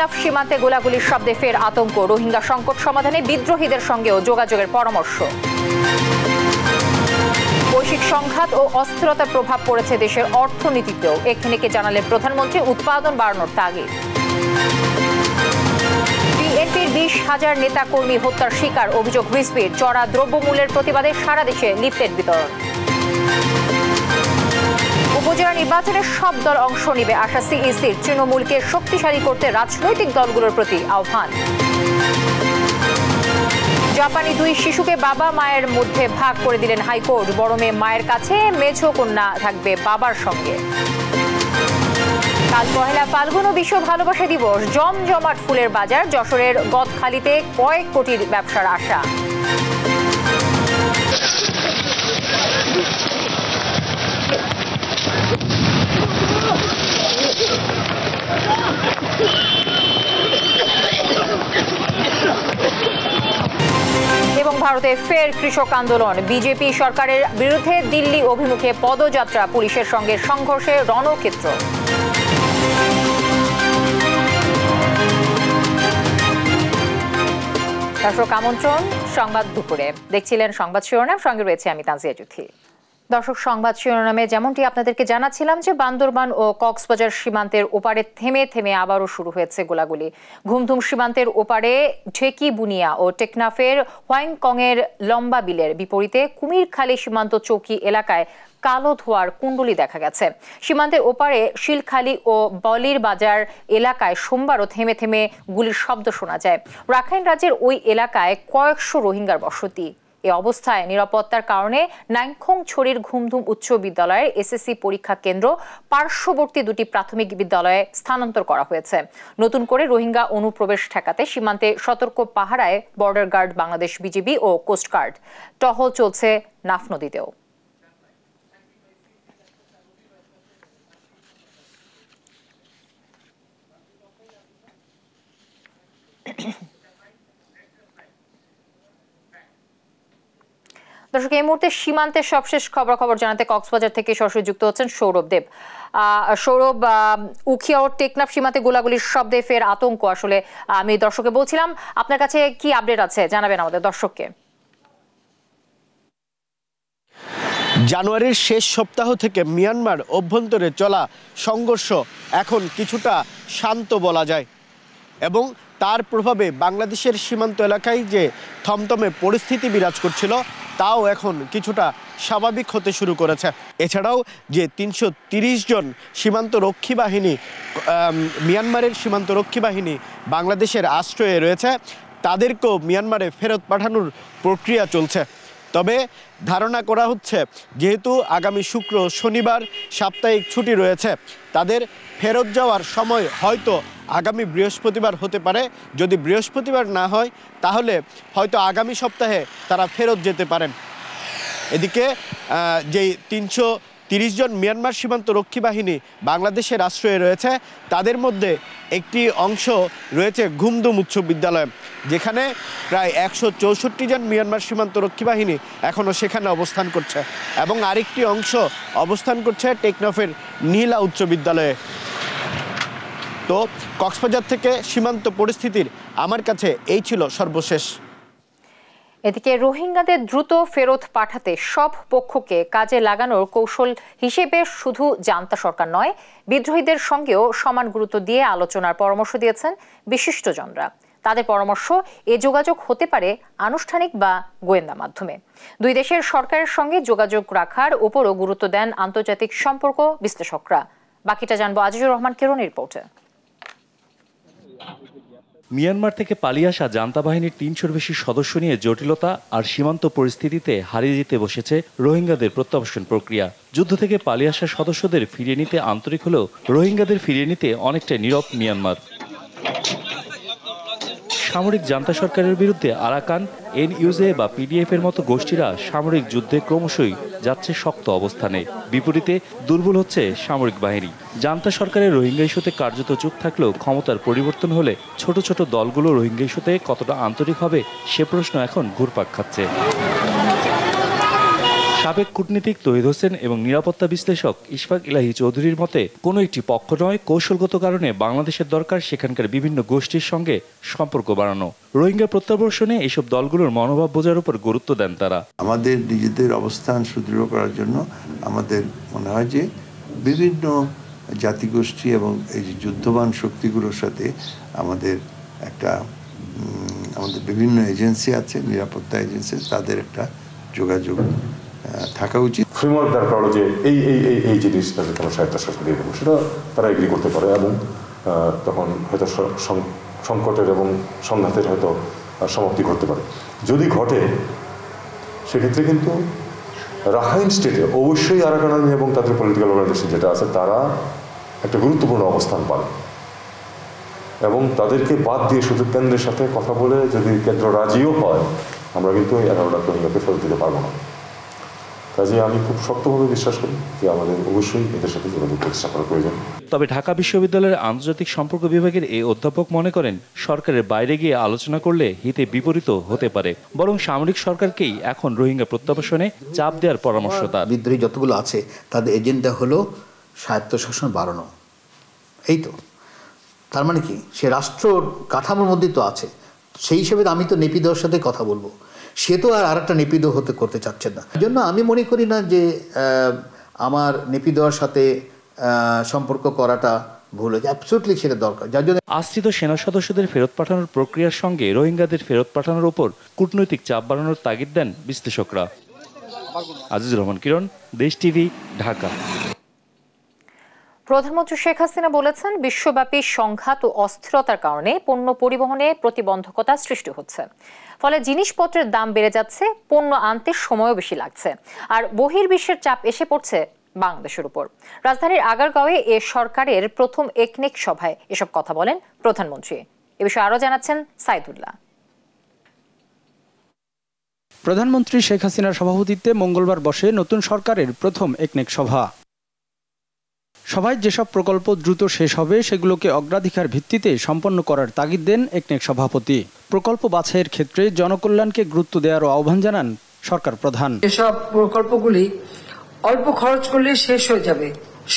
টেকনাফ সীমান্তে গোলাগুলির শব্দে ফের আতঙ্ক। রোহিঙ্গা সংকট সমাধানে বিদ্রোহীদের সঙ্গেও যোগাযোগের পরামর্শ। বৈশ্বিক সংঘাত ও অস্থিরতার প্রভাব পড়েছে দেশের অর্থনীতিতেও। এখানেকে জানালেন প্রধানমন্ত্রী, উৎপাদন বাড়ানোর তাগিদ। বিএনপির বিশ হাজার নেতাকর্মী হত্যার শিকার, অভিযোগ রিসপির চড়া দ্রব্যমূল্যের প্রতিবাদে সারা দেশে লিফলেট বিতরণ। উপজেলা নির্বাচনে সব দল অংশ নেবে আশা সিইসির তৃণমূলকে শক্তিশালী করতে রাজনৈতিক দলগুলোর প্রতি আহ্বান। জাপানি দুই শিশুকে বাবা মায়ের মধ্যে ভাগ করে দিলেন হাইকোর্ট। বড় মেয়ে মায়ের কাছে মেঝো কন্যা থাকবে বাবার সঙ্গে। কাল পহেলা ফাল্গুন ও বিশ্ব ভালোবাসা দিবস। জমজমাট ফুলের বাজার, যশোরের গদখালিতে কয়েক কোটির ব্যবসার আশা। এবং ফের কৃষক আন্দোলন। বিজেপি সরকারের বিরুদ্ধে দিল্লি অভিমুখে পদযাত্রা, পুলিশের সঙ্গে সংঘর্ষে রণক্ষেত্র। দর্শক আমন্ত্রণ, সংবাদ দুপুরে। দেখছিলেন সংবাদ শিরোনাম, সঙ্গে রয়েছে আমি তাজিয়া জুথি দর্শক, সংবাদ শিরোনামে যেমনটি আপনাদেরকে জানাচ্ছিলাম যে বান্দরবান ও কক্সবাজার সীমান্তের ওপারে থেমে থেমে আবারও শুরু হয়েছে গোলাগুলি। ঘুমধুম সীমান্তের ওপারে ঢেকি, বুনিয়া ও টেকনাফের হোয়াংকংয়ের লম্বা বিলের বিপরীতে কুমিরখালী সীমান্ত চৌকি এলাকায় কালো ধোয়ার কুণ্ডলি দেখা গেছে। সীমান্তের ওপারে শিলখালী ও বলির বাজার এলাকায় সোমবারও থেমে থেমে গুলির শব্দ শোনা যায়। রাখাইন রাজ্যের ওই এলাকায় কয়েকশো রোহিঙ্গার বসতি। এ অবস্থায় নিরাপত্তার কারণে নাইংখং ছড়ির ঘুমধুম উচ্চ বিদ্যালয়ের এসএসসি পরীক্ষা কেন্দ্র পার্শ্ববর্তী দুটি প্রাথমিক বিদ্যালয়ে স্থানান্তর করা হয়েছে। নতুন করে রোহিঙ্গা অনুপ্রবেশ ঠেকাতে সীমান্তে সতর্ক পাহারায় বর্ডার গার্ড বাংলাদেশ বিজিবি ও কোস্টগার্ড টহল চলছে নাফ নদীতেও। দর্শক, এই মুহূর্তে সীমান্তের সবশেষ খবরাখবর জানাতে কক্সবাজার থেকে সরাসরি যুক্ত হচ্ছেন সৌরভ দেব। সৌরভ উখিয়া ও টেকনাফ সীমান্তে গোলাগুলির শব্দে ফের আতঙ্ক আসলে আমি দর্শককে বলছিলাম। আপনার কাছে কি আপডেট আছে? জানাবেন আমাদের দর্শককে। জানুয়ারির শেষ সপ্তাহ থেকে মিয়ানমার অভ্যন্তরে চলা সংঘর্ষ এখন কিছুটা শান্ত বলা যায়। এবং তার প্রভাবে বাংলাদেশের সীমান্ত এলাকায় যে থমথমে পরিস্থিতি বিরাজ করছিল তাও এখন কিছুটা স্বাভাবিক হতে শুরু করেছে। এছাড়াও যে তিনশো জন সীমান্ত রক্ষী বাহিনী মিয়ানমারের সীমান্ত রক্ষী বাহিনী বাংলাদেশের আশ্রয়ে রয়েছে, তাদেরকেও মিয়ানমারে ফেরত পাঠানোর প্রক্রিয়া চলছে। তবে ধারণা করা হচ্ছে যেহেতু আগামী শুক্র শনিবার সাপ্তাহিক ছুটি রয়েছে, তাদের ফেরত যাওয়ার সময় হয়তো আগামী বৃহস্পতিবার হতে পারে। যদি বৃহস্পতিবার না হয়, তাহলে হয়তো আগামী সপ্তাহে তারা ফেরত যেতে পারেন। এদিকে যেই তিনশো তিরিশ জন মিয়ানমার সীমান্ত রক্ষী বাহিনী বাংলাদেশের আশ্রয়ে রয়েছে। তাদের মধ্যে একটি অংশ রয়েছে ঘুমদুম উচ্চ বিদ্যালয়, যেখানে প্রায় একশো চৌষট্টি জন মিয়ানমার সীমান্ত রক্ষী বাহিনী এখনও সেখানে অবস্থান করছে এবং আরেকটি অংশ অবস্থান করছে টেকনফের নীলা উচ্চ বিদ্যালয়ে। তো কক্সবাজার থেকে সীমান্ত পরিস্থিতির আমার কাছে এই ছিল সর্বশেষ। এদিকে রোহিঙ্গাদের দ্রুত ফেরত পাঠাতে সব পক্ষকে কাজে লাগানোর কৌশল হিসেবে শুধু জান্তা সরকার নয়, বিদ্রোহীদের সঙ্গেও সমান গুরুত্ব দিয়ে আলোচনার পরামর্শ দিয়েছেন বিশিষ্টজনরা। তাদের পরামর্শ, এ যোগাযোগ হতে পারে আনুষ্ঠানিক বা গোয়েন্দা মাধ্যমে। দুই দেশের সরকারের সঙ্গে যোগাযোগ রাখার উপরও গুরুত্ব দেন আন্তর্জাতিক সম্পর্ক বিশ্লেষকরা। বাকিটা জানব আজিজুর রহমান কেরন রিপোর্টে। মিয়ানমার থেকে পালিয়ে আসা জান্তা বাহিনীর তিনশোর বেশি সদস্য নিয়ে জটিলতা আর সীমান্ত পরিস্থিতিতে হারিয়ে যেতে বসেছে রোহিঙ্গাদের প্রত্যাবাসন প্রক্রিয়া। যুদ্ধ থেকে পালিয়ে আসা সদস্যদের ফিরিয়ে নিতে আন্তরিক হলেও রোহিঙ্গাদের ফিরিয়ে নিতে অনেকটাই নীরব মিয়ানমার। সামরিক জান্তা সরকারের বিরুদ্ধে আরাকান এনইউজে বা পিডিএফ এর মতো গোষ্ঠীরা সামরিক যুদ্ধে ক্রমশই যাচ্ছে শক্ত অবস্থানে। বিপরীতে দুর্বল হচ্ছে সামরিক বাহিনী। জান্তা সরকারের রোহিঙ্গা ইস্যুতে কার্যত চুপ থাকলেও ক্ষমতার পরিবর্তন হলে ছোট ছোট দলগুলো রোহিঙ্গা ইস্যুতে কতটা আন্তরিক হবে, সে প্রশ্ন এখন ঘুরপাক খাচ্ছে। সাবেক কূটনীতিক তহিদ হোসেন এবং নিরাপত্তা বিশ্লেষক ইশফাক ইলাহি চৌধুরীর মতে, কোনো একটি পক্ষ নয়, কৌশলগত কারণে বাংলাদেশের দরকার সেখানকার বিভিন্ন গোষ্ঠীর সঙ্গে সম্পর্ক বাড়ানো। রোহিঙ্গা প্রত্যাবর্ষণে এসব দলগুলোর মনোভাব বোঝার উপর গুরুত্ব দেন তারা। আমাদের নিজেদের অবস্থান সুদৃঢ় করার জন্য আমাদের মনে হয় যে বিভিন্ন জাতিগোষ্ঠী এবং এই যে যুদ্ধবান শক্তিগুলোর সাথে আমাদের একটা আমাদের বিভিন্ন এজেন্সি আছে, নিরাপত্তা এজেন্সি, তাদের একটা যোগাযোগ থাকা উচিত। ফ্রেমওয়ার্ক দরকার হলো যে এই এই এই এই জিনিস তাদের কোনো স্বায়ত্তশাসন দিয়ে দেবো, সেটা তারা এগ্রি করতে পারে এবং তখন হয়তো সংকটের এবং সংঘাতের হয়তো সমাপ্তি ঘটতে পারে। যদি ঘটে, সেক্ষেত্রে কিন্তু রাখাইন স্টেটে অবশ্যই আরাকান এবং তাদের পলিটিক্যাল অর্গানাইজেশন যেটা আছে, তারা একটা গুরুত্বপূর্ণ অবস্থান পাবে। এবং তাদেরকে বাদ দিয়ে শুধু কেন্দ্রের সাথে কথা বলে যদি কেন্দ্র রাজিও হয়, আমরা কিন্তু এই এগারো রোহিঙ্গাকে ফেরত দিতে পারব না। কাজে আমি খুব শক্তভাবে বিশ্বাস করি যে আমাদের অবশ্যই এদের সাথে যোগাযোগ প্রতিষ্ঠা করা প্রয়োজন। তবে ঢাকা বিশ্ববিদ্যালয়ের আন্তর্জাতিক সম্পর্ক বিভাগের এই অধ্যাপক মনে করেন সরকারের বাইরে গিয়ে আলোচনা করলে হিতে বিপরীত হতে পারে। বরং সামরিক সরকারকেই এখন রোহিঙ্গা প্রত্যাবাসনে চাপ দেওয়ার পরামর্শ তার। বিদ্রোহী যতগুলো আছে তাদের এজেন্ডা হলো স্বায়ত্তশাসন বাড়ানো। এই তো। তার মানে কি? সে রাষ্ট্র কাঠামোর মধ্যেই তো আছে। সেই হিসেবে আমি তো নেপিদর সাথে কথা বলব। সে তো আর আরেকটা নেপিদ হতে, করতে চাচ্ছে না। জন্য আমি মনে করি না যে আমার নেপিদর সাথে সম্পর্ক করাটা ভুল হয়েছে। অ্যাবসুটলি সেটা দরকার। যার জন্য আশ্রিত সেনা সদস্যদের ফেরত পাঠানোর প্রক্রিয়ার সঙ্গে রোহিঙ্গাদের ফেরত পাঠানোর ওপর কূটনৈতিক চাপ বাড়ানোর তাগিদ দেন বিশ্লেষকরা। আজিজুর রহমান কিরণ, দেশ টিভি, ঢাকা। প্রধানমন্ত্রী শেখ হাসিনা বলেছেন, বিশ্বব্যাপী সংঘাত ও অস্থিরতার কারণে পণ্য পরিবহনে প্রতিবন্ধকতা সৃষ্টি হচ্ছে। ফলে জিনিসপত্রের দাম বেড়ে যাচ্ছে, পণ্য আনতে সময়ও বেশি লাগছে। আর বহির্বিশ্বের চাপ এসে পড়ছে বাংলাদেশের উপর। রাজধানীর আগারগাঁওয়ে এ সরকারের প্রথম একনেক সভায় এসব কথা বলেন প্রধানমন্ত্রী। এ বিষয়ে আরও জানাচ্ছেন সাইদুল্লাহ। প্রধানমন্ত্রী শেখ হাসিনার সভাপতিত্বে মঙ্গলবার বসে নতুন সরকারের প্রথম একনেক সভা। সভায় যেসব প্রকল্প দ্রুত শেষ হবে, সেগুলোকে অগ্রাধিকার ভিত্তিতে সম্পন্ন করার তাগিদ দেন একনেক সভাপতি। প্রকল্প বাছাইয়ের ক্ষেত্রে জনকল্যাণকে গুরুত্ব দেওয়ারও আহ্বান জানান সরকার প্রধান। এসব প্রকল্পগুলি অল্প খরচ করলে শেষ হয়ে যাবে,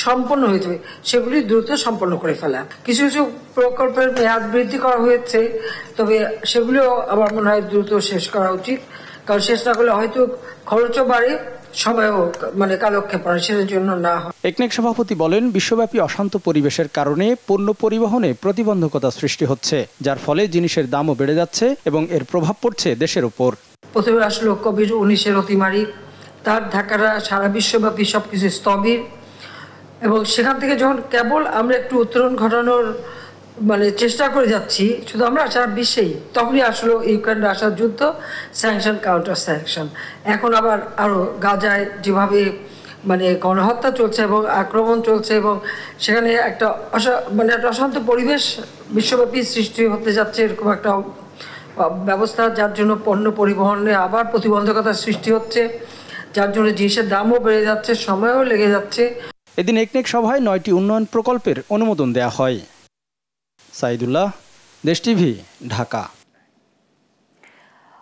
সম্পন্ন হয়ে যাবে, সেগুলি দ্রুত সম্পন্ন করে ফেলা। কিছু কিছু প্রকল্পের মেয়াদ বৃদ্ধি করা হয়েছে, তবে সেগুলিও আমার মনে হয় দ্রুত শেষ করা উচিত। কারণ শেষ না করলে হয়তো খরচও বাড়ে সময়ও মানে কালক্ষেপ হয় জন্য না হয়। একনেক সভাপতি বলেন বিশ্বব্যাপী অশান্ত পরিবেশের কারণে পণ্য পরিবহনে প্রতিবন্ধকতা সৃষ্টি হচ্ছে যার ফলে জিনিসের দামও বেড়ে যাচ্ছে এবং এর প্রভাব পড়ছে দেশের উপর প্রথমে আসলো কোভিড উনিশের অতিমারি তার ধাক্কাটা সারা বিশ্বব্যাপী সবকিছু স্থবির এবং সেখান থেকে যখন কেবল আমরা একটু উত্তরণ ঘটানোর মানে চেষ্টা করে যাচ্ছি, শুধু আমরা সারা বিশ্বেই। তখনই আসলো ইউক্রেন রাশিয়ার যুদ্ধ স্যাংশন কাউন্টার স্যাংশন এখন আবার আরও গাজায় যেভাবে মানে গণহত্যা চলছে এবং আক্রমণ চলছে এবং সেখানে একটা মানে একটা অশান্ত পরিবেশ, বিশ্বব্যাপী সৃষ্টি হতে যাচ্ছে এরকম একটা ব্যবস্থা, যার জন্য পণ্য পরিবহনে আবার প্রতিবন্ধকতা সৃষ্টি হচ্ছে, যার জন্য জিনিসের দামও বেড়ে যাচ্ছে, সময়ও লেগে যাচ্ছে। এদিন একনেক সভায় নয়টি উন্নয়ন প্রকল্পের অনুমোদন দেয়া হয়। সাইদুল্লাহ, দেশ টিভি, ঢাকা।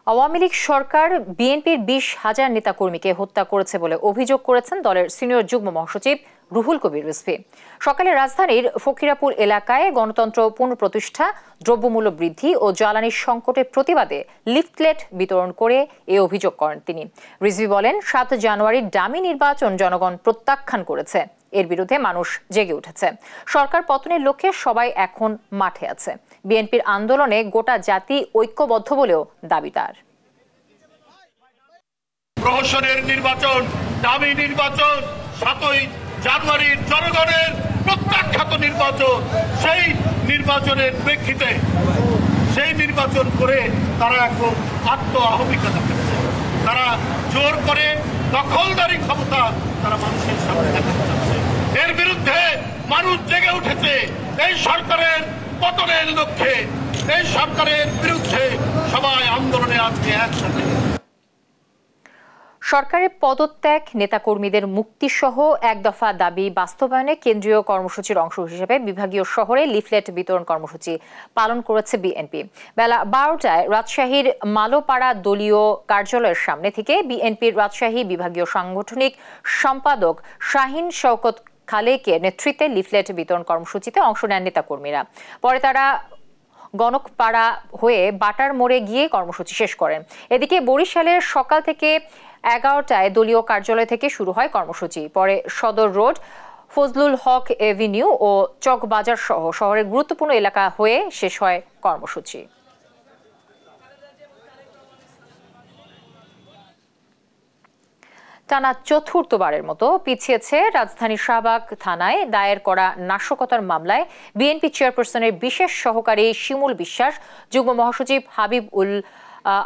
আওয়ামী লীগ সরকার বিএনপির বিশ হাজার নেতাকর্মীকে হত্যা করেছে বলে অভিযোগ করেছেন দলের সিনিয়র যুগ্ম মহাসচিব রুহুল কবির রিজভী। সকালে রাজধানীর ফকিরাপুর এলাকায় গণতন্ত্র পুনঃপ্রতিষ্ঠা, দ্রব্যমূল্য বৃদ্ধি ও জ্বালানির সংকটের প্রতিবাদে লিফলেট বিতরণ করে এ অভিযোগ করেন তিনি। রিজভি বলেন, সাত জানুয়ারির ডামি নির্বাচন জনগণ প্রত্যাখ্যান করেছে। এর বিরুদ্ধে মানুষ জেগে উঠেছে। সরকার পতনের লক্ষ্যে সবাই এখন মাঠে আছে। বিএনপির আন্দোলনে গোটা জাতি ঐক্যবদ্ধ বলেও দাবি তার। প্রহসনের নির্বাচন, দামি নির্বাচন, সাতই জানুয়ারির জনগণের প্রত্যাখ্যাত নির্বাচন, সেই নির্বাচনের প্রেক্ষিতে, সেই নির্বাচন করে তারা এখন আত্ম আহমিকা দেখাচ্ছে তারা জোর করে দখলদারি ক্ষমতা তারা মানুষের সামনে দেখাতে চাচ্ছে এর বিরুদ্ধে মানুষ জেগে উঠেছে এই সরকারের পতনের লক্ষ্যে। এই সরকারের বিরুদ্ধে সবাই আন্দোলনে আজকে একসাথে সরকারের পদত্যাগ, নেতাকর্মীদের মুক্তিসহ এক দফা দাবি বাস্তবায়নে কেন্দ্রীয় কর্মসূচির অংশ হিসেবে বিভাগীয় শহরে লিফলেট বিতরণ কর্মসূচি পালন করেছে বিএনপি। বেলা বারোটায় রাজশাহীর মালোপাড়া দলীয় কার্যালয়ের সামনে থেকে বিএনপির রাজশাহী বিভাগীয় সাংগঠনিক সম্পাদক শাহিন শওকত খালেকের নেতৃত্বে লিফলেট বিতরণ কর্মসূচিতে অংশ নেন নেতাকর্মীরা। পরে তারা গণকপাড়া হয়ে বাটার মোড়ে গিয়ে কর্মসূচি শেষ করেন। এদিকে বরিশালের সকাল থেকে এগারোটায় দলীয় কার্যালয় থেকে শুরু হয় কর্মসূচি। পরে সদর রোড, ফজলুল হক এভিনিউ ও চকবাজার সহ শহরের গুরুত্বপূর্ণ এলাকা হয়ে শেষ হয় কর্মসূচি। টানা চতুর্থবারের মতো পিছিয়েছে রাজধানীর শাহবাগ থানায় দায়ের করা নাশকতার মামলায় বিএনপি চেয়ারপারসনের বিশেষ সহকারী শিমুল বিশ্বাস, যুগ্ম মহাসচিব হাবিব উল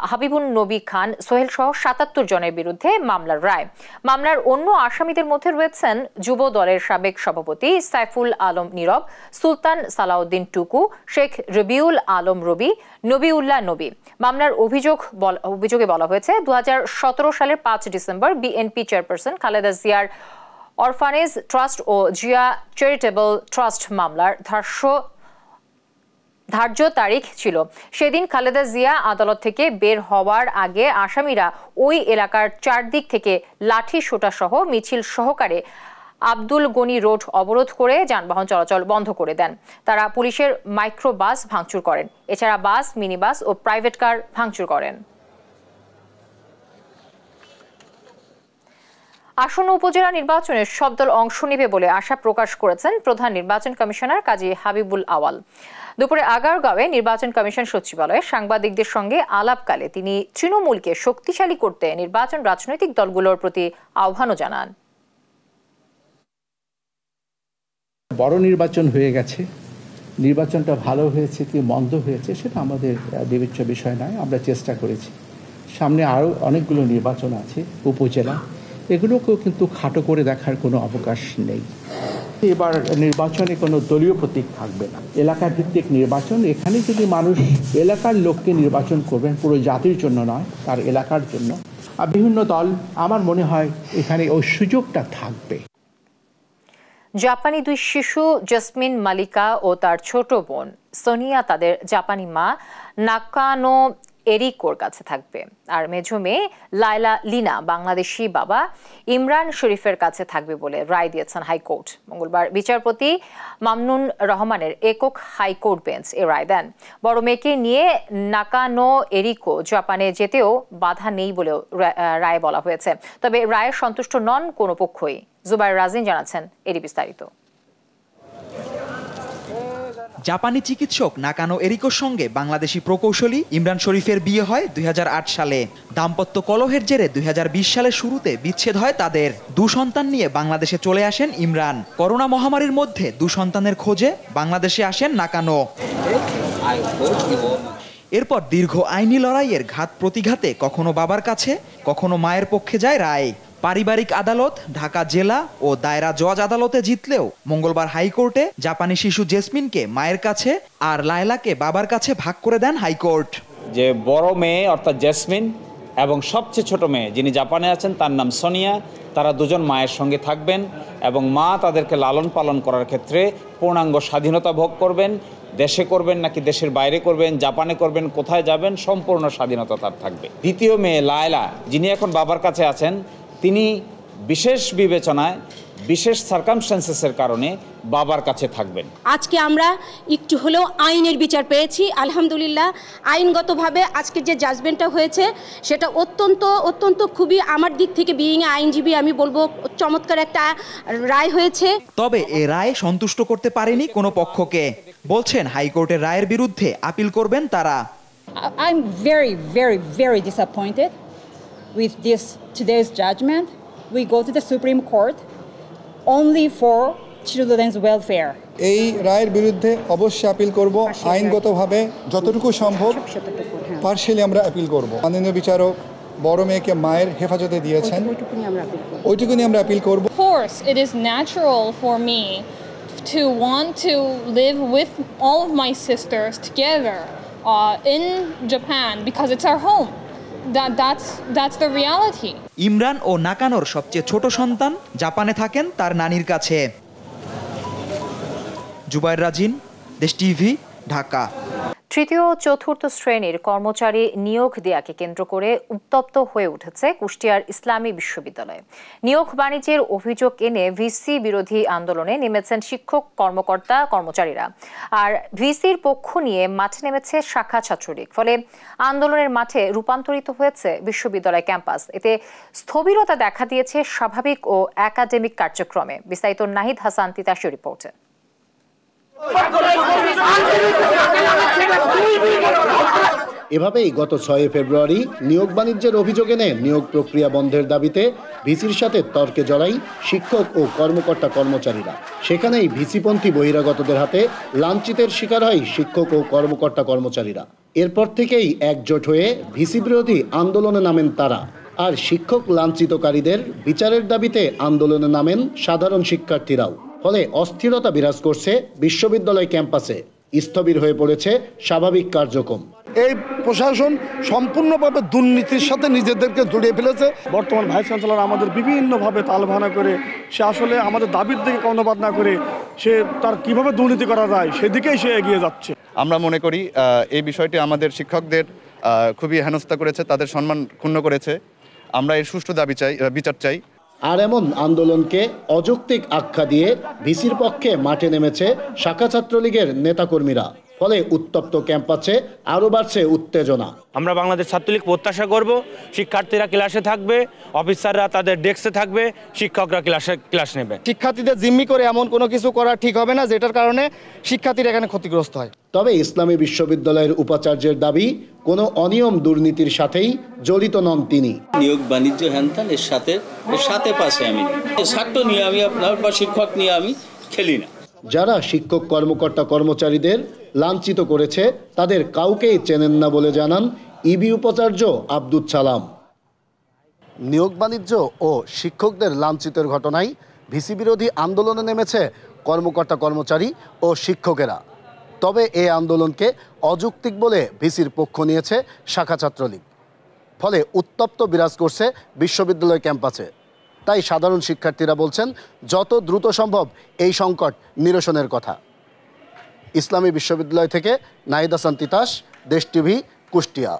হাবিবুন নবী খান সোহেল সহ সাতাত্তর জনের বিরুদ্ধে মামলার রায়। মামলার অন্য আসামিদের মধ্যে রয়েছেন যুব দলের সাবেক সভাপতি সাইফুল আলম নীরব, সুলতান সালাউদ্দিন টুকু, শেখ রবিউল আলম রবি, নবিউল্লাহ নবী। মামলার অভিযোগ অভিযোগে বলা হয়েছে দু হাজার সতেরো সালের পাঁচ ডিসেম্বর বিএনপি চেয়ারপারসন খালেদা জিয়ার অরফানেজ ট্রাস্ট ও জিয়া চ্যারিটেবল ট্রাস্ট মামলার ধার্য ধার্য তারিখ ছিল। সেদিন খালেদা জিয়া আদালত থেকে বের হওয়ার আগে আসামিরা ওই এলাকার চারদিক থেকে লাঠি সোটা সহ মিছিল সহকারে আব্দুল গনি রোড অবরোধ করে যানবাহন চলাচল বন্ধ করে দেন। তারা পুলিশের মাইক্রো বাস ভাঙচুর করেন। এছাড়া বাস মিনি বাস ও প্রাইভেট কার ভাঙচুর করেন। আসন্ন উপজেলা নির্বাচনে সব দল অংশ নেবে বলে আশা প্রকাশ করেছেন প্রধান নির্বাচন কমিশনার কাজী হাবিবুল আওয়াল। দুপুরে আগারগাঁওয়ে নির্বাচন কমিশন সচিবালয়ে সাংবাদিকদের সঙ্গে আলাপকালে তিনি তৃণমূলকে শক্তিশালী করতে নির্বাচন রাজনৈতিক দলগুলোর প্রতি আহ্বানও জানান। বড় নির্বাচন হয়ে গেছে। নির্বাচনটা ভালো হয়েছে কি মন্দ হয়েছে সেটা আমাদের বিবেচ্য বিষয় নয়, আমরা চেষ্টা করেছি। সামনে আরও অনেকগুলো নির্বাচন আছে, উপজেলা এগুলোকেও কিন্তু খাটো করে দেখার কোনো অবকাশ নেই। এবার নির্বাচনে কোনো দলীয় প্রতীক থাকবে না। এলাকা ভিত্তিক নির্বাচন, এখানে যদি মানুষ এলাকার লোককে নির্বাচন করবেন, পুরো জাতির জন্য নয়, তার এলাকার জন্য। আর বিভিন্ন দল, আমার মনে হয়, এখানে ওই সুযোগটা থাকবে। জাপানি দুই শিশু, জসমিন মালিকা ও তার ছোট বোন সোনিয়া, তাদের জাপানি মা নাকানো এরিকোর কাছে থাকবে। আর মেঝো মেয়ে লায়লা লিনা, বাংলাদেশি বাবা ইমরান শরীফের কাছে থাকবে বলে রায় দিয়েছেন হাইকোর্ট। মঙ্গলবার বিচারপতি মামনুন রহমানের একক হাইকোর্ট বেঞ্চ এ রায় দেন। বড় মেয়েকে নিয়ে নাকানো এরিকো জাপানে যেতেও বাধা নেই বলেও রায় বলা হয়েছে। তবে রায়ে সন্তুষ্ট নন কোনো পক্ষই। জুবাইর রাজিন জানাচ্ছেন এরই বিস্তারিত। জাপানি চিকিৎসক নাকানো এরিকোর সঙ্গে বাংলাদেশি প্রকৌশলী ইমরান শরীফের বিয়ে হয় দুই হাজার আট সালে। দাম্পত্য কলহের জেরে দুই হাজার বিশ সালের শুরুতে বিচ্ছেদ হয় তাদের। দু সন্তান নিয়ে বাংলাদেশে চলে আসেন ইমরান। করোনা মহামারীর মধ্যে দু সন্তানের খোঁজে বাংলাদেশে আসেন নাকানো। এরপর দীর্ঘ আইনি লড়াইয়ের ঘাত প্রতিঘাতে কখনো বাবার কাছে, কখনো মায়ের পক্ষে যায় রায়। পারিবারিক আদালত, ঢাকা জেলা ও দায়রা জজ আদালতে জিতলেও মঙ্গলবার হাইকোর্টে জাপানি শিশু জেসমিনকে মায়ের কাছে আর লায়লাকে বাবার কাছে ভাগ করে দেন হাইকোর্ট। যে বড় মেয়ে, অর্থাৎ জেসমিন, এবং সবচেয়ে ছোট মেয়ে, যিনি জাপানে আছেন, তার নাম সোনিয়া। তারা দুজন মায়ের সঙ্গে থাকবেন এবং মা তাদেরকে লালন পালন করার ক্ষেত্রে পূর্ণাঙ্গ স্বাধীনতা ভোগ করবেন। দেশে করবেন নাকি দেশের বাইরে করবেন, জাপানে করবেন, কোথায় যাবেন, সম্পূর্ণ স্বাধীনতা তার থাকবে। দ্বিতীয় মেয়ে লায়লা, যিনি এখন বাবার কাছে আছেন তিনি বিশেষ বিবেচনায় বিশেষ সার্কামস্টান্সেসের কারণে বাবার কাছে থাকবেন। আজকে আমরা একটু হলেও আইনের বিচার পেয়েছি আলহামদুলিল্লাহ। আইনগতভাবে আজকে যে জাজমেন্টটা হয়েছে সেটা অত্যন্ত অত্যন্ত খুবই আমার দিক থেকে বিইং আইনজীবী আমি বলব চমৎকার একটা রায় হয়েছে। তবে এ রায় সন্তুষ্ট করতে পারেনি কোনো পক্ষকে। বলছেন হাইকোর্টের রায়ের বিরুদ্ধে আপিল করবেন তারা। I am very very very disappointed with this today's judgment, we go to the Supreme Court only for children's welfare. এই রায়ের বিরুদ্ধে অবশ্যই আপিল করব আইনগতভাবে যতটুকু সম্ভব পার্শিয়ালি আমরা আপিল করব মাননীয় বিচারক বড় মেয়েকে মায়ের হেফাজতে দিয়েছেন ওইটুকুনি আমরা আপিল করব course it is natural for me to want to live with all of my sisters together uh, in Japan because it's our home Imran ও নাকানোর সবচেয়ে ছোট সন্তান জাপানে থাকেন তার নানির কাছে। জুবাইর রাজিন, দেশ টিভি, ঢাকা। তৃতীয় ও চতুর্থ শ্রেণির কর্মচারী নিয়োগ দেয়াকে কেন্দ্র করে উত্তপ্ত হয়ে উঠেছে কুষ্টিয়ার ইসলামী বিশ্ববিদ্যালয়। নিয়োগ বাণিজ্যের অভিযোগ এনে ভিসি বিরোধী আন্দোলনে নেমেছেন শিক্ষক, কর্মকর্তা, কর্মচারীরা। আর ভিসির পক্ষ নিয়ে মাঠে নেমেছে শাখা ছাত্রলীগ। ফলে আন্দোলনের মাঠে রূপান্তরিত হয়েছে বিশ্ববিদ্যালয় ক্যাম্পাস। এতে স্থবিরতা দেখা দিয়েছে স্বাভাবিক ও একাডেমিক কার্যক্রমে। বিস্তারিত নাহিদ হাসান তিতাসী রিপোর্টে। এভাবেই গত ছয় ফেব্রুয়ারি নিয়োগ বাণিজ্যের অভিযোগ এনে নিয়োগ প্রক্রিয়া বন্ধের দাবিতে ভিসির সাথে তর্কে জড়াই শিক্ষক ও কর্মকর্তা কর্মচারীরা। সেখানেই ভিসিপন্থী বহিরাগতদের হাতে লাঞ্ছিতের শিকার হয় শিক্ষক ও কর্মকর্তা কর্মচারীরা। এরপর থেকেই একজোট হয়ে ভিসি বিরোধী আন্দোলনে নামেন তারা। আর শিক্ষক লাঞ্ছিতকারীদের বিচারের দাবিতে আন্দোলনে নামেন সাধারণ শিক্ষার্থীরাও। ফলে অস্থিরতা বিরাজ করছে বিশ্ববিদ্যালয় ক্যাম্পাসে। স্থবির হয়ে পড়েছে স্বাভাবিক কার্যক্রম। এই প্রশাসন সম্পূর্ণভাবে দুর্নীতির সাথে নিজেদেরকে জড়িয়ে ফেলেছে। বর্তমান ভাইস চ্যান্সেলর আমাদের বিভিন্নভাবে তালভানা করে সে আসলে আমাদের দাবির দিকে কর্ণপাত না করে সে তার কীভাবে দুর্নীতি করা যায় সেদিকেই সে এগিয়ে যাচ্ছে। আমরা মনে করি এই বিষয়টি আমাদের শিক্ষকদের খুবই হেনস্থা করেছে তাদের সম্মান ক্ষুণ্ণ করেছে। আমরা এর সুষ্ঠু দাবি চাই বিচার চাই। আর এমন আন্দোলনকে অযৌক্তিক আখ্যা দিয়ে ভিসির পক্ষে মাঠে নেমেছে শাখা ছাত্রলীগের নেতাকর্মীরা। ফলে উত্তপ্ত ক্যাম্পাসে আরও বাড়ছে উত্তেজনা। আমরা বাংলাদেশ ছাত্রলীগ প্রত্যাশা করব শিক্ষার্থীরা ক্লাসে থাকবে অফিসাররা তাদের ডেস্কে থাকবে শিক্ষকরা ক্লাসে ক্লাস নেবে। শিক্ষার্থীদের জিম্মি করে এমন কোনো কিছু করা ঠিক হবে না যেটার কারণে শিক্ষার্থীরা এখানে ক্ষতিগ্রস্ত হয়। তবে ইসলামী বিশ্ববিদ্যালয়ের উপাচার্যের দাবি কোনো অনিয়ম দুর্নীতির সাথেই জড়িত নন তিনি। নিয়োগ বাণিজ্য হ্যানত্যান এর সাথে এর সাথে পাশে আমি। ছাত্র নিয়ে আমি আপনার বা শিক্ষক নিয়ে আমি খেলি না। যারা শিক্ষক, কর্মকর্তা, কর্মচারীদের লাঞ্ছিত করেছে, তাদের কাউকেই চেনেন না বলে জানান ইবি উপাচার্য আব্দুল সালাম। নিয়োগ বাণিজ্য ও শিক্ষকদের লাঞ্ছিতের ঘটনায় ভিসি বিরোধী আন্দোলনে নেমেছে কর্মকর্তা, কর্মচারী ও শিক্ষকেরা। তবে এ আন্দোলনকে অযৌক্তিক বলে ভিসির পক্ষ নিয়েছে শাখা ছাত্রলীগ। ফলে উত্তপ্ত বিরাজ করছে বিশ্ববিদ্যালয় ক্যাম্পাসে। তাই সাধারণ শিক্ষার্থীরা বলছেন, যত দ্রুত সম্ভব এই সংকট নিরসনের কথা। ইসলামী বিশ্ববিদ্যালয় থেকে নাহিদ হাসান তিতাস, দেশ টিভি, কুষ্টিয়া।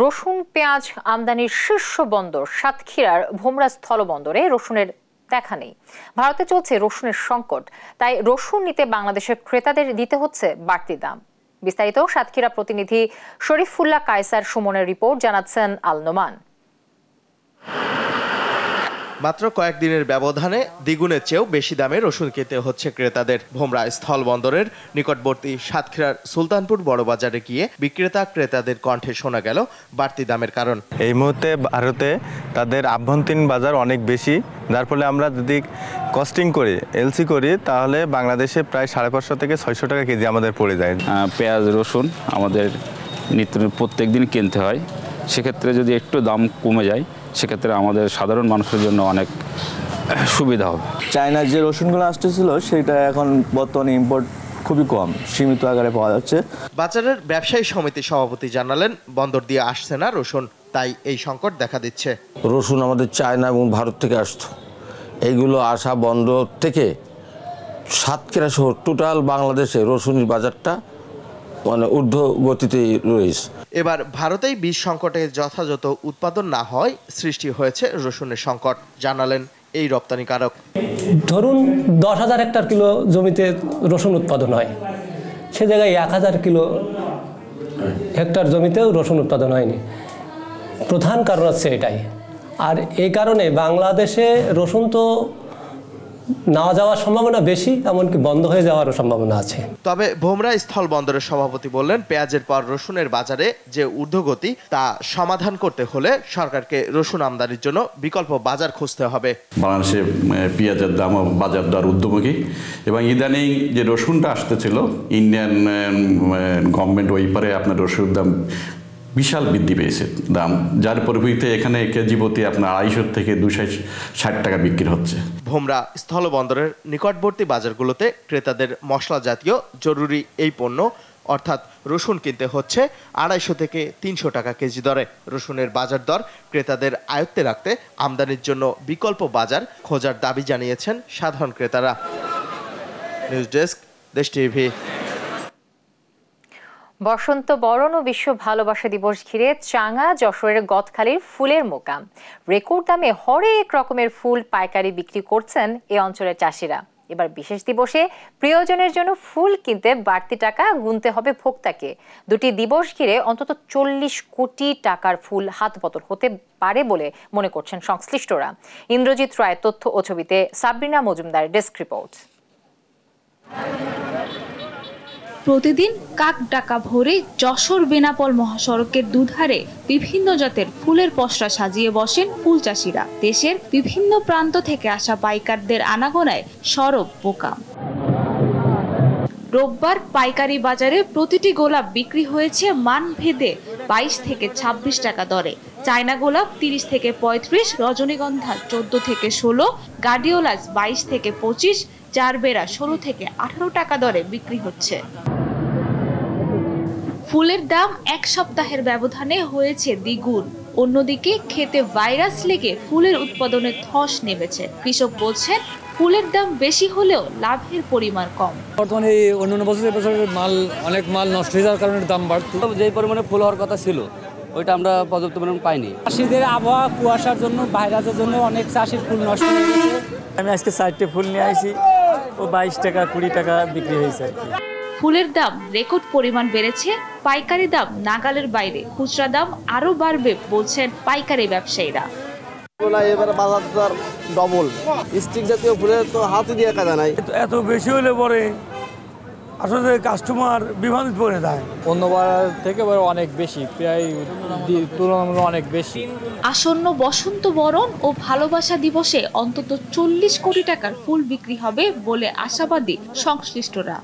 রসুন, পেঁয়াজ আমদানির শীর্ষ বন্দর সাতক্ষীরার ভোমরা স্থলবন্দরে রসুনের দেখা নেই। ভারতে চলছে রসুনের সংকট। তাই রসুন নিতে বাংলাদেশের ক্রেতাদের দিতে হচ্ছে বাড়তি দাম। বিস্তারিত সাতক্ষীরা প্রতিনিধি শরীফুল্লাহ কায়সার সুমনের রিপোর্ট জানাচ্ছেন আল নোমান। মাত্র কয়েকদিনের ব্যবধানে দ্বিগুণের চেয়েও বেশি দামে রসুন খেতে হচ্ছে ক্রেতাদের। ভোমরা স্থল বন্দরের নিকটবর্তী সাতক্ষীরার সুলতানপুর বড় বাজারে গিয়ে বিক্রেতা ক্রেতাদের কণ্ঠে শোনা গেল বাড়তি দামের কারণ। এই মুহূর্তে ভারতে তাদের আভ্যন্তরীণ বাজার অনেক বেশি যার ফলে আমরা যদি কস্টিং করি এলসি করি তাহলে বাংলাদেশে প্রায় সাড়ে পাঁচশো থেকে ছয়শো টাকা কেজি আমাদের পড়ে যায়। পেঁয়াজ রসুন আমাদের নিত্য প্রত্যেক দিন কিনতে হয়। সেক্ষেত্রে যদি একটু দাম কমে যায় সেক্ষেত্রে আমাদের সাধারণ মানুষের জন্য অনেক সুবিধা হবে। চায়নার যে রসুনগুলো আসতেছিল সেটা এখন বর্তমানে ইম্পোর্ট খুবই কম সীমিত আকারে পাওয়া যাচ্ছে। বাজারের ব্যবসায়ী সমিতির সভাপতি জানালেন বন্দর দিয়ে আসছে না রসুন তাই এই সংকট দেখা দিচ্ছে। রসুন আমাদের চায়না এবং ভারত থেকে আসতো। এইগুলো আসা বন্দর থেকে সাতক্ষীরা সহ টোটাল বাংলাদেশে রসুনের বাজারটা মানে ঊর্ধ্ব গতিতেই রয়েছে। এবার ভারতেই বীজ সংকটে যথাযথ উৎপাদন না হয়, সৃষ্টি হয়েছে রসুনের সংকট, জানালেন এই রপ্তানিকারক। ধরুন দশ হাজার হেক্টর কিলো জমিতে রসুন উৎপাদন হয়। সে জায়গায় এক হাজার কিলো হেক্টর জমিতেও রসুন উৎপাদন হয়নি। প্রধান কারণ হচ্ছে এটাই। আর এই কারণে বাংলাদেশে রসুন তো না যাওয়ার সম্ভাবনা বেশি এমনকি বন্ধ হয়ে যাওয়ারও সম্ভাবনা আছে। তবে ভোমরা স্থল বন্দরের সভাপতি বললেন পেঁয়াজের পর রসুনের বাজারে যে ঊর্ধ্বগতি তা সমাধান করতে হলে সরকারকে রসুন আমদানির জন্য বিকল্প বাজার খুঁজতে হবে। বাংলাদেশে পেঁয়াজের দাম বাজার দর ঊর্ধ্বমুখী। এবং ইদানিং যে রসুনটা আসতেছিল ইন্ডিয়ান গভর্নমেন্ট ওই পারে আপনার রসুনের দাম বিশাল বৃদ্ধি পেয়েছে দাম, যার পরিপ্রেক্ষিতে এখানে কেজি প্রতি আপনার আড়াইশো থেকে দুশো ষাট টাকা বিক্রি হচ্ছে। ভোমরা স্থলবন্দরের নিকটবর্তী বাজারগুলোতে ক্রেতাদের মশলা জাতীয় জরুরি এই পণ্য, অর্থাৎ রসুন কিনতে হচ্ছে আড়াইশো থেকে তিনশো টাকা কেজি দরে। রসুনের বাজার দর ক্রেতাদের আয়ত্তে রাখতে আমদানির জন্য বিকল্প বাজার খোঁজার দাবি জানিয়েছেন সাধারণ ক্রেতারা। News desk, Desh TV. বসন্ত বরণ ও বিশ্ব ভালোবাসা দিবস ঘিরে চাঙা যশোরের গদখালির ফুলের মোকাম। রেকর্ড দামে হরেক রকমের ফুল পাইকারি বিক্রি করছেন এ অঞ্চলের চাষিরা। এবার বিশেষ দিবসে প্রিয়জনের জন্য ফুল কিনতে বাড়তি টাকা গুনতে হবে ভোক্তাকে। দুটি দিবস ঘিরে অন্তত চল্লিশ কোটি টাকার ফুল হাত বদল হতে পারে বলে মনে করছেন সংশ্লিষ্টরা। ইন্দ্রজিৎ রায় তথ্য ও ছবিতে সাবরিনা মজুমদার, ডেস্ক রিপোর্ট। প্রতিদিন কাক ডাকা ভোরে যশোর বেনাপল মহাসড়কের দুধারে বিভিন্ন জাতের ফুলের পসরা সাজিয়ে বসেন ফুল চাষিরা। দেশের বিভিন্ন প্রান্ত থেকে আসা পাইকারদের আনাগোনায় সরব বোকাম রোববার পাইকারি বাজারে প্রতিটি গোলাপ বিক্রি হয়েছে মান ভেদে বাইশ থেকে ২৬ টাকা দরে। চায়না গোলাপ তিরিশ থেকে পঁয়ত্রিশ, রজনীগন্ধা চোদ্দ থেকে ষোলো, গার্ডিওলাস বাইশ থেকে পঁচিশ জারবেরা ষোলো থেকে আঠারো টাকা দরে বিক্রি হচ্ছে। ফুলের দাম এক সপ্তাহের ব্যবধানে হয়েছে দ্বিগুণ। অন্যদিকে খেতে ভাইরাস লেগে ফুলের উৎপাদনে ধস নেমেছে। কৃষক বলছেন ফুলের দাম বেশি হলেও লাভের পরিমাণ কম। বর্তমানে এই অন্যান্য বছরের বছরের মাল অনেক মাল নষ্ট হয়ে যাওয়ার কারণে দাম বাড়তো। যে পরিমাণে ফুল হওয়ার কথা ছিল ওইটা আমরা পর্যাপ্ত পরিমাণ পাইনি। চাষিদের আবহাওয়া কুয়াশার জন্য ভাইরাসের জন্য অনেক চাষির ফুল নষ্ট হয়ে গেছে। আমি আজকে চারটে ফুল নিয়ে আসি বাইশ টাকা কুড়ি টাকা বিক্রি হয়েছে আর কি। ফুলের দাম রেকর্ড পরিমাণ বেড়েছে পাইকারি দাম নাগালের বাইরে খুচরা দাম আরও বাড়বে বলছেন পাইকারি ব্যবসায়ীরা। এবারে বাজার ডবল স্টিক জাতীয় ফুলের তো হাতে দিয়ে কাজা নাই। এত বেশি হলে পরে আসলে কাস্টমার বিভ্রান্তিত পড়ে দেয়। অন্যবার থেকে এবার অনেক বেশি প্রায় তুলনামূলক অনেক বেশি। আসন্ন বসন্ত বরণ ও ভালোবাসা দিবসে অন্তত চল্লিশ কোটি টাকার ফুল বিক্রি হবে বলে আশাবাদী সংশ্লিষ্টরা।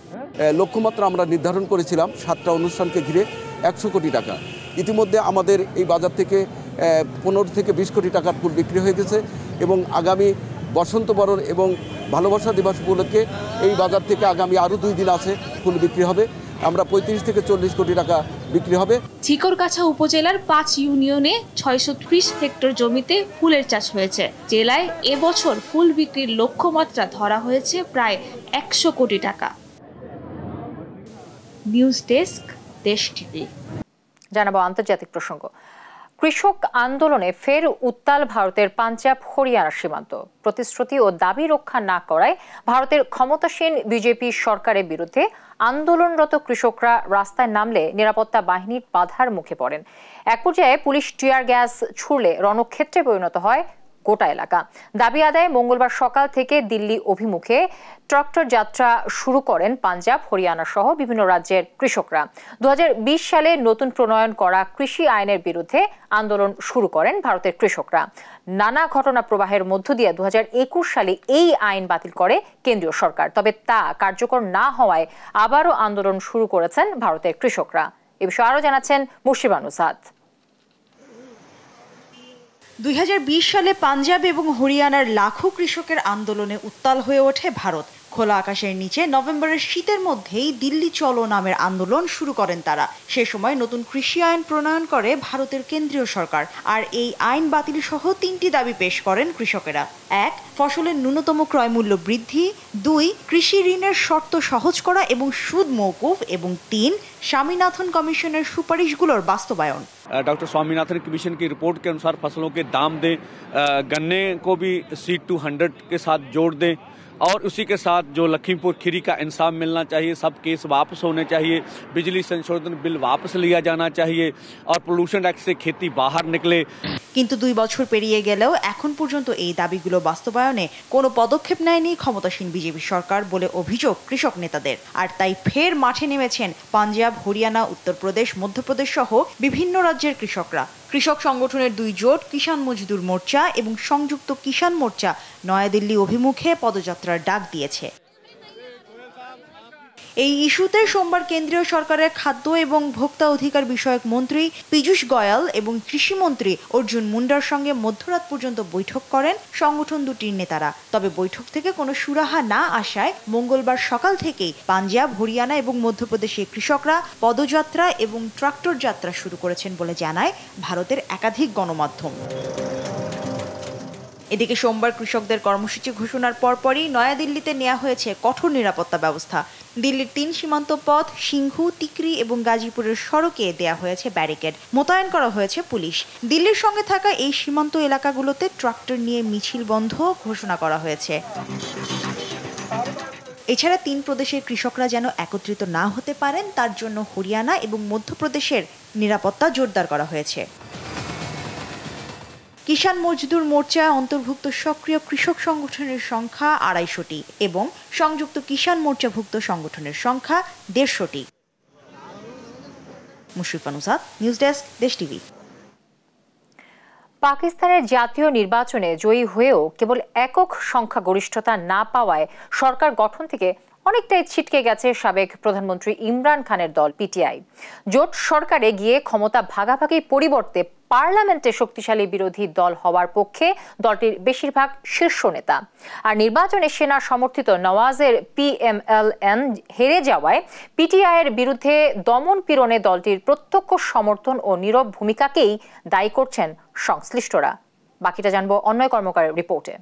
লক্ষ্যমাত্রা আমরা নির্ধারণ করেছিলাম সাতটা অনুষ্ঠানকে ঘিরে একশো কোটি টাকা। ইতিমধ্যে আমাদের এই বাজার থেকে পনেরো থেকে বিশ কোটি টাকার ফুল বিক্রি হয়ে গেছে এবং আগামী বসন্ত বরণ এবং ভালোবাসা দিবস উপলক্ষে এই বাজার থেকে আগামী আরও দুই দিন আছে ফুল বিক্রি হবে। আমরা পঁয়ত্রিশ থেকে চল্লিশ কোটি টাকা বিক্রি হবে। ঝিকরগাছা উপজেলার পাঁচ ইউনিয়নে ছয়শো ত্রিশ হেক্টর জমিতে ফুলের চাষ হয়েছে। জেলায় এবছর ফুল বিক্রির লক্ষ্যমাত্রা ধরা হয়েছে প্রায় একশো কোটি টাকা। News desk Desh TV. জানাব আন্তর্জাতিক প্রসঙ্গ। কৃষক আন্দোলনে ফের উত্তাল ভারতের পাঞ্জাব, হরিয়ানা সীমান্ত। প্রতিশ্রুতি ও দাবি রক্ষা না করায় ভারতের ক্ষমতাসীন বিজেপি সরকারের বিরুদ্ধে আন্দোলনরত কৃষকরা রাস্তায় নামলে নিরাপত্তা বাহিনীর বাধার মুখে পড়েন। এক পর্যায়ে পুলিশ টিয়ার গ্যাস ছুড়লে রণক্ষেত্রে পরিণত হয় গোটা এলাকা। দাবি আদায়ে মঙ্গলবার সকাল থেকে দিল্লি অভিমুখে ট্রাক্টর যাত্রা শুরু করেন পাঞ্জাব, হরিয়ানা সহ বিভিন্ন রাজ্যের কৃষকরা। দুহাজার বিশ সালে নতুন প্রণয়ন করা কৃষি আইনের বিরুদ্ধে আন্দোলন শুরু করেন ভারতের কৃষকরা। নানা ঘটনা প্রবাহের মধ্য দিয়ে দু হাজার একুশ সালে এই আইন বাতিল করে কেন্দ্রীয় সরকার, তবে তা কার্যকর না হওয়ায় আবারও আন্দোলন শুরু করেছেন ভারতের কৃষকরা। এ বিষয়ে আরও জানাচ্ছেন মুর্শিবানুসাদ দুই হাজার বিশ সালে পাঞ্জাব এবং হরিয়ানার লাখো কৃষকের আন্দোলনে উত্তাল হয়ে ওঠে ভারত। খোলা আকাশের নিচে নভেম্বরের শীতের মধ্যেই দিল্লি চলো নামের আন্দোলন শুরু করেন তারা সে সময় নতুন কৃষি আইন প্রণয়ন করে ভারতের কেন্দ্রীয় সরকার আর এই আইন বাতিল সহ তিনটি দাবি পেশ করেন কৃষকেরা এক ফসলের ন্যূনতম ক্রয় মূল্য বৃদ্ধি দুই কৃষি ঋণের শর্ত সহজ করা এবং সুদ মৌকুফ এবং তিন স্বামীনাথন কমিশনের সুপারিশগুলোর বাস্তবায়ন डॉक्टर स्वामीनाथन कमीशन की रिपोर्ट के अनुसार फसलों के दाम दें गन्ने को भी सी टू हंड्रेड के साथ जोड़ दें और उसी के साथ जो लखीमपुर खीरी का इंसाफ मिलना चाहिए सब केस वापस होने चाहिए बिजली संशोधन बिल वापस लिया जाना चाहिए और पोल्यूशन एक्ट से खेती बाहर निकले কিন্তু দুই বছর পেরিয়ে গেলেও এখন পর্যন্ত এই দাবিগুলো বাস্তবায়নে কোনো পদক্ষেপ নেয়নি ক্ষমতাসীন বিজেপি সরকার বলে অভিযোগ কৃষক নেতাদের আর তাই ফের মাঠে নেমেছেন পাঞ্জাব হরিয়ানা উত্তরপ্রদেশ মধ্যপ্রদেশ সহ বিভিন্ন রাজ্যের কৃষকরা কৃষক সংগঠনের দুই জোট, কিষাণ মজদুর মোর্চা এবং সংযুক্ত কিষাণ মোর্চা নয়াদিল্লি অভিমুখে পদযাত্রার ডাক দিয়েছে। এই ইস্যুতে সোমবার কেন্দ্রীয় সরকারের খাদ্য এবং ভোক্তা অধিকার বিষয়ক মন্ত্রী পীযূষ গয়াল এবং কৃষিমন্ত্রী অর্জুন মুন্ডার সঙ্গে মধ্যরাত পর্যন্ত বৈঠক করেন সংগঠন দুটির নেতারা। তবে বৈঠক থেকে কোনো সুরাহা না আসায় মঙ্গলবার সকাল থেকেই পাঞ্জাব, হরিয়ানা এবং মধ্যপ্রদেশের কৃষকরা পদযাত্রা এবং ট্রাক্টর যাত্রা শুরু করেছেন বলে জানায় ভারতের একাধিক গণমাধ্যম। এদিকে সোমবার কৃষকদের কর্মসূচি ঘোষণার পরপরই নয়াদিল্লিতে নেওয়া হয়েছে কঠোর নিরাপত্তা ব্যবস্থা। দিল্লির তিন সীমান্ত পথ, সিংহু তিকরি এবং গাজীপুরের সড়কে দেয়া হয়েছে ব্যারিকেড। মোতায়েন করা হয়েছে পুলিশ। দিল্লির সঙ্গে থাকা এই সীমান্ত এলাকাগুলোতে ট্রাক্টর নিয়ে মিছিল বন্ধ ঘোষণা করা হয়েছে। এছাড়া তিন প্রদেশের কৃষকরা যেন একত্রিত না হতে পারেন, তার জন্য হরিয়ানা এবং মধ্যপ্রদেশের নিরাপত্তা জোরদার করা হয়েছে। কিষাণ মজদুর মোর্চা অন্তর্ভুক্ত সক্রিয় কৃষক সংগঠনের সংখ্যা আড়াইশোটি এবং সংযুক্ত কিষাণ মোর্চাভুক্ত সংগঠনের সংখ্যা দেড়শোটি। News desk, Desh TV. পাকিস্তানের জাতীয় নির্বাচনে জয়ী হয়েও কেবল একক সংখ্যাগরিষ্ঠতা না পাওয়ায় সরকার গঠন থেকে অনেকটাই ছিটকে গেছে সাবেক প্রধানমন্ত্রী ইমরান খানের দল, পিটিআই। জোট সরকারে গিয়ে ক্ষমতা ভাগাভাগি পরিবর্তে পার্লামেন্টে শক্তিশালী বিরোধী দল হওয়ার পক্ষে দলটির বেশিরভাগ শীর্ষ নেতা। আর নির্বাচনে সেনা সমর্থিত নওয়াজের পিএমএলএন হেরে যাওয়ায় পিটিআই এর বিরুদ্ধে দমন পীড়নে দলটির প্রত্যক্ষ সমর্থন ও নীরব ভূমিকাকেই দায়ী করছেন সংশ্লিষ্টরা। বাকিটা জানব অন্যয় কর্মকারের রিপোর্টে।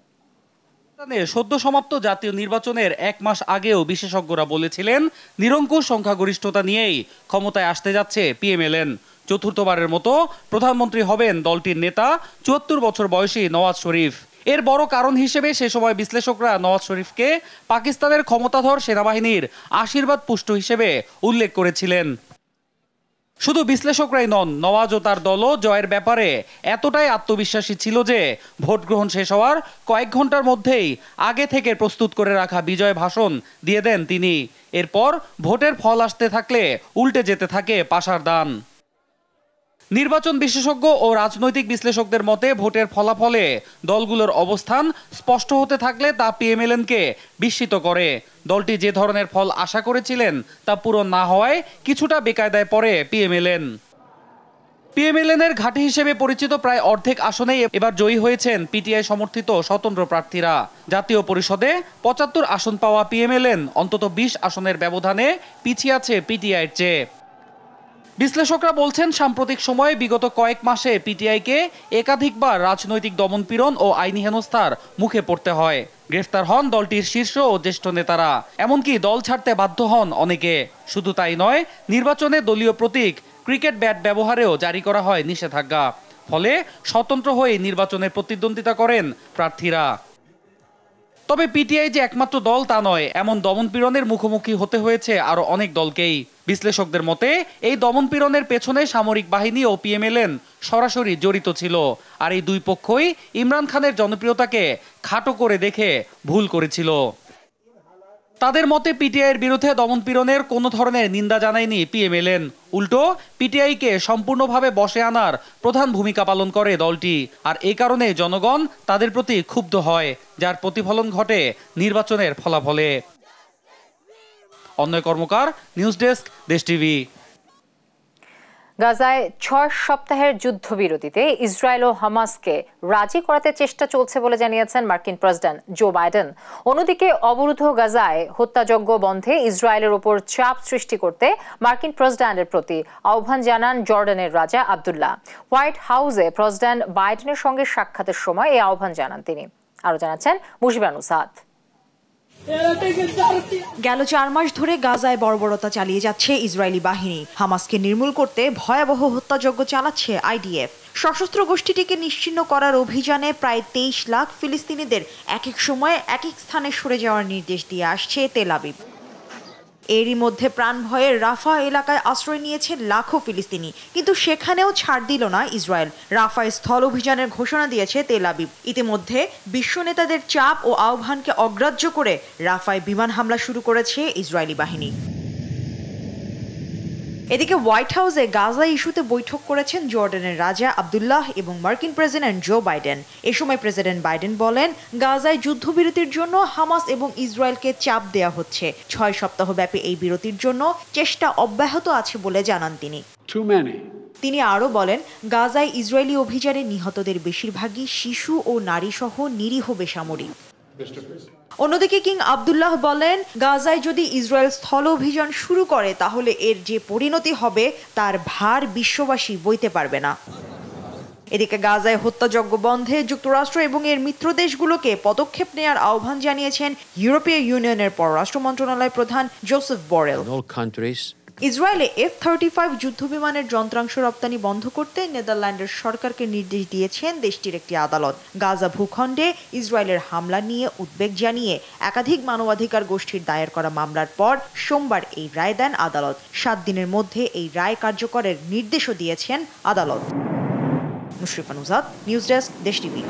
সদ্য সমাপ্ত জাতীয় নির্বাচনের এক মাস আগেও বিশেষজ্ঞরা বলেছিলেন, নিরঙ্কুশ সংখ্যাগরিষ্ঠতা নিয়েই ক্ষমতায় আসতে যাচ্ছে পিএমএলএন চতুর্থবারের মতো প্রধানমন্ত্রী হবেন দলটির নেতা চুয়াত্তর বছর বয়সী নওয়াজ শরীফ। এর বড় কারণ হিসেবে সে সময় বিশ্লেষকরা নওয়াজ শরীফকে পাকিস্তানের ক্ষমতাধর সেনাবাহিনীর আশীর্বাদ পুষ্ট হিসেবে উল্লেখ করেছিলেন। শুধু বিশ্লেষকরাই নন, নওয়াজ ও তার দলও জয়ের ব্যাপারে এতটাই আত্মবিশ্বাসী ছিল যে ভোট গ্রহণ শেষ হওয়ার কয়েক ঘণ্টার মধ্যেই আগে থেকে প্রস্তুত করে রাখা বিজয় ভাষণ দিয়ে দেন তিনি। এরপর ভোটের ফল আসতে থাকলে উল্টে যেতে থাকে পাশার দান। নির্বাচন বিশেষজ্ঞ ও রাজনৈতিক বিশ্লেষকদের মতে ভোটের ফলাফলে দলগুলোর অবস্থান স্পষ্ট হতে থাকলে তা পিএমএলএনকে বিস্মিত করে। দলটি যে ধরনের ফল আশা করেছিলেন তা পূরণ না হওয়ায় কিছুটা বেকায়দায় পড়ে পিএমএলএন। পিএমএলএন এর ঘাঁটি হিসেবে পরিচিত প্রায় অর্ধেক আসনেই এবার জয়ী হয়েছেন পিটিআই সমর্থিত স্বতন্ত্র প্রার্থীরা। জাতীয় পরিষদে পঁচাত্তর আসন পাওয়া পিএমএলএন, অন্তত বিশ আসনের ব্যবধানে পিছিয়ে আছে পিটিআইয়ের চেয়ে। বিশ্লেষকরা বলছেন, সাম্প্রতিক সময়ে বিগত কয়েক মাসে পিটিআইকে একাধিকবার রাজনৈতিক দমনপীড়ন ও আইনি হেনস্থার মুখে পড়তে হয়। গ্রেফতার হন দলটির শীর্ষ ও জ্যেষ্ঠ নেতারা। এমনকি দল ছাড়তে বাধ্য হন অনেকে। শুধু তাই নয়, নির্বাচনে দলীয় প্রতীক, ক্রিকেট ব্যাট ব্যবহারেও জারি করা হয় নিষেধাজ্ঞা। ফলে স্বতন্ত্র হয়ে নির্বাচনে প্রতিদ্বন্দ্বিতা করেন প্রার্থীরা। তবে পিটিআই যে একমাত্র দল তা নয়, এমন দমনপীড়নের মুখোমুখি হতে হয়েছে আরও অনেক দলকেই। বিশ্লেষকদের মতে, এই দমনপীড়নের পেছনে সামরিক বাহিনী ও পিএমএলএন সরাসরি জড়িত ছিল, আর এই দুই পক্ষই ইমরান খানের জনপ্রিয়তাকে খাটো করে দেখে ভুল করেছিল। তাদের মতে পিটিআইয়ের বিরুদ্ধে দমনপীড়নের কোনো ধরনের নিন্দা জানায়নি পিএমএলএন। উল্টো, পিটিআইকে সম্পূর্ণভাবে বসে আনার প্রধান ভূমিকা পালন করে দলটি। আর এ কারণে জনগণ তাদের প্রতি ক্ষুব্ধ হয়, যার প্রতিফলন ঘটে নির্বাচনের ফলাফলে। অন্য Karmakar, news desk, Desh TV. গাজায় ছয় সপ্তাহের যুদ্ধবিরতিতে ইসরায়েল ও হামাসকে রাজি করাতে চেষ্টা চলছে বলে জানিয়েছেন মার্কিন প্রেসিডেন্ট জো বাইডেন। অন্যদিকে অবরুদ্ধ গাজায় হত্যাযজ্ঞ বন্ধে ইসরায়েলের ওপর চাপ সৃষ্টি করতে মার্কিন প্রেসিডেন্টের প্রতি আহ্বান জানান জর্ডানের রাজা আবদুল্লাহ। হোয়াইট হাউসে প্রেসিডেন্ট বাইডেনের সঙ্গে সাক্ষাতের সময় এই আহ্বান জানান তিনি। আরও জানাচ্ছেন মুশিবানুসাদ গেল চার মাস ধরে গাজায় বর্বরতা চালিয়ে যাচ্ছে ইসরায়েলি বাহিনী। হামাসকে নির্মূল করতে ভয়াবহ হত্যাযজ্ঞ চালাচ্ছে আইডিএফ। সশস্ত্র গোষ্ঠীটিকে নিশ্চিন্ন করার অভিযানে প্রায় তেইশ লাখ ফিলিস্তিনিদের এক এক সময়ে এক এক স্থানে সরে যাওয়ার নির্দেশ দিয়ে আসছে তেল আবিব। এরই মধ্যে প্রাণ ভয়ে রাফা এলাকায় আশ্রয় নিয়েছে লাখো ফিলিস্তিনি। কিন্তু সেখানেও ছাড় দিল না ইসরায়েল। রাফায় স্থল অভিযানের ঘোষণা দিয়েছে তেল আবিব। ইতিমধ্যে বিশ্ব নেতাদের চাপ ও আহ্বানকে অগ্রাহ্য করে রাফায় বিমান হামলা শুরু করেছে ইসরায়েলি বাহিনী। এদিকে হোয়াইট হাউসে গাজা ইস্যুতে বৈঠক করেছেন জর্ডানের রাজা আবদুল্লাহ এবং মার্কিন প্রেসিডেন্ট জো বাইডেন। এ সময় প্রেসিডেন্ট বাইডেন বলেন গাজায় যুদ্ধবিরতির জন্য হামাস এবং ইসরায়েলকে চাপ দেয়া হচ্ছে। ছয় সপ্তাহব্যাপী এই বিরতির জন্য চেষ্টা অব্যাহত আছে বলে জানান তিনি। তিনি আরও বলেন গাজায় ইসরায়েলি অভিযানে নিহতদের বেশিরভাগই শিশু ও নারীসহ নিরীহ বেসামরিক। অন্যদিকে কিং আবদুল্লাহ বলেন, গাজায় যদি ইসরায়েল স্থল অভিযান শুরু করে, তাহলে এর যে পরিণতি হবে, তার ভার বিশ্ববাসী বইতে পারবে না। এদিকে গাজায় হত্যাযজ্ঞ বন্ধে যুক্তরাষ্ট্র এবং এর মিত্র দেশগুলোকে পদক্ষেপ নেয়ার আহ্বান জানিয়েছেন ইউরোপীয় ইউনিয়নের পররাষ্ট্র মন্ত্রণালয় প্রধান জোসেফ বরেল। ইসরায়েলে এফ থার্টি ফাইভ যুদ্ধবিমানের যন্ত্রাংশ রপ্তানি বন্ধ করতে নেদারল্যান্ডের সরকারকে নির্দেশ দিয়েছেন দেশটির একটি আদালত। গাজা ভূখণ্ডে ইসরায়েলের হামলা নিয়ে উদ্বেগ জানিয়ে একাধিক মানবাধিকার গোষ্ঠীর দায়ের করা মামলার পর সোমবার এই রায় দেন আদালত। সাত দিনের মধ্যে এই রায় কার্যকরের নির্দেশও দিয়েছেন আদালত। Mushrifa Nujad news desk, Desh TV.